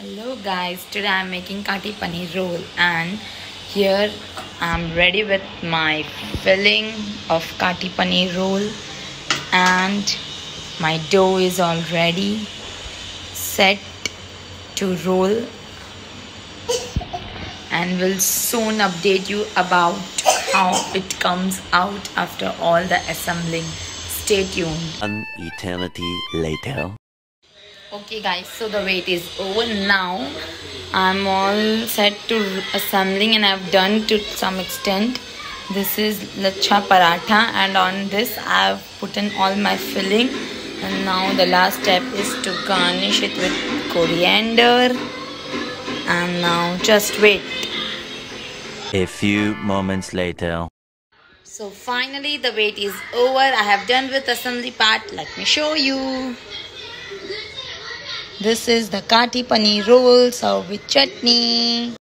Hello guys, today I'm making kati paneer roll and here I'm ready with my filling of kati paneer roll and my dough is already set to roll and will soon update you about how it comes out after all the assembling. Stay tuned. An eternity later. Okay guys, so the wait is over now. I'm all set to assembling and I've done to some extent. This is lacha paratha and on this I've put in all my filling and now the last step is to garnish it with coriander and now just wait. A few moments later. So finally the wait is over. I have done with the assembly part. Let me show you. This is the kati paneer roll served with chutney.